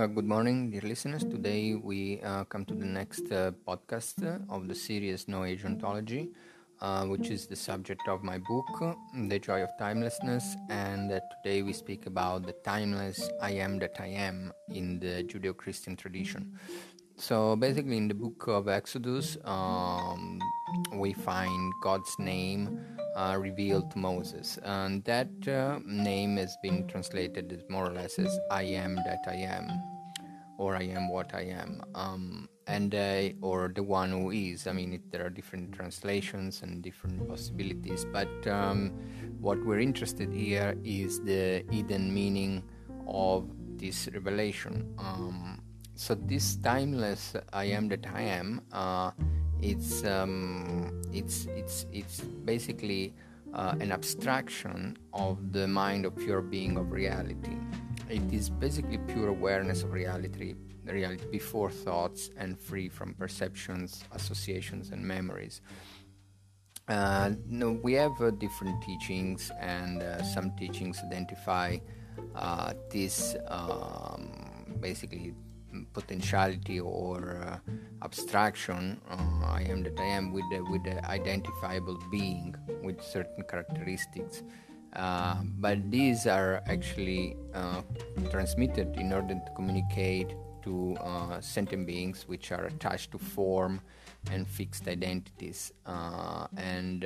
Uh, good morning, dear listeners. Today we uh, come to the next uh, podcast of the series No Age Ontology, uh, which is the subject of my book, The Joy of Timelessness. And uh, today we speak about the timeless I am that I am in the Judeo Christian tradition. So basically, in the book of Exodus, um, we find God's name uh, revealed to Moses, and that uh, name has been translated more or less as "I am that I am," or "I am what I am," um, and uh, or the one who is. I mean, it, there are different translations and different possibilities, but um, what we're interested here is the hidden meaning of this revelation. Um, so this timeless I am that I am, uh, it's um, it's it's it's basically uh, an abstraction of the mind of pure being of reality. It is basically pure awareness of reality, reality before thoughts and free from perceptions, associations, and memories. Uh, no, we have uh, different teachings, and uh, some teachings identify uh, this um, basically potentiality or uh, abstraction uh, i am that i am with the, with the identifiable being with certain characteristics. Uh, but these are actually uh, transmitted in order to communicate to uh, sentient beings which are attached to form and fixed identities. Uh, and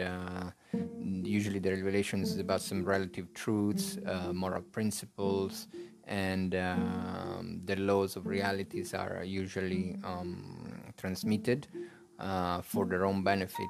usually the revelation is about some relative truths moral principles and um, the laws of realities are usually um, transmitted uh, for their own benefit.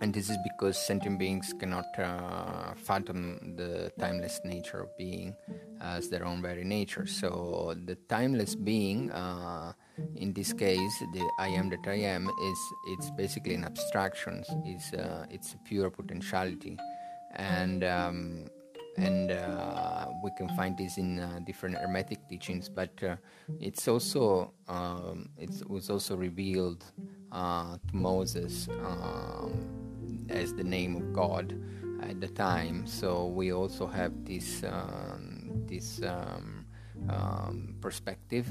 And this is because sentient beings cannot uh, fathom the timeless nature of being as their own very nature. So the timeless being, uh, in this case, the I am that I am, is it's basically an abstraction. It's uh, it's a pure potentiality, and um, and uh, we can find this in uh, different hermetic teachings but uh, it's also um, it was also revealed uh, to moses um, as the name of god at the time. So we also have this um, this um, um, perspective.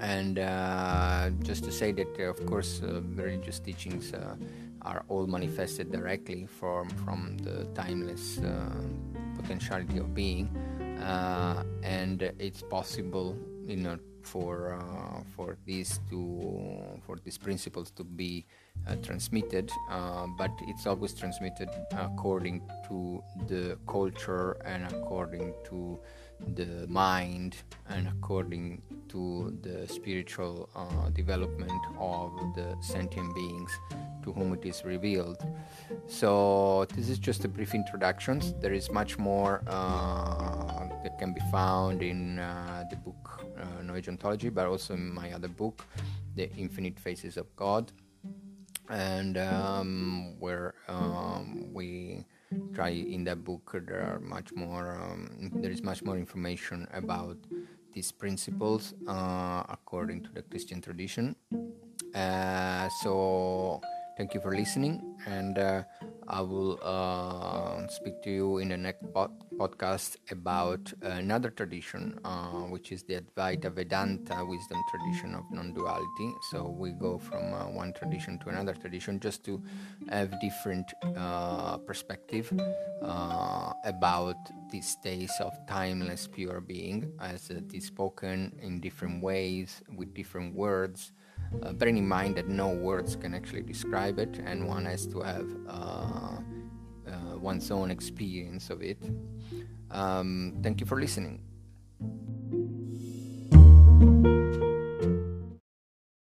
And uh, just to say that of course uh, religious teachings are all manifested directly from from the timeless potentiality of being, uh, and it's possible, you know, for uh, for these to for these principles to be uh, transmitted, uh, but it's always transmitted according to the culture and according to the mind and according to the spiritual uh, development of the sentient beings to whom it is revealed. So, this is just a brief introduction. There is much more uh, that can be found in uh, the book uh, No Age Ontology, but also in my other book, The Infinite Faces of God, and um, where um, we try in that book there are much more um, there is much more information about these principles uh, according to the Christian tradition. Uh, so thank you for listening and uh, I will uh, speak to you in the next pod- podcast about another tradition, uh, which is the Advaita Vedanta wisdom tradition of non duality. So we go from uh, one tradition to another tradition just to have different uh, perspective about this state of timeless pure being as it is spoken in different ways with different words uh, bearing in mind that no words can actually describe it and one has to have uh, uh, one's own experience of it. Um, thank you for listening.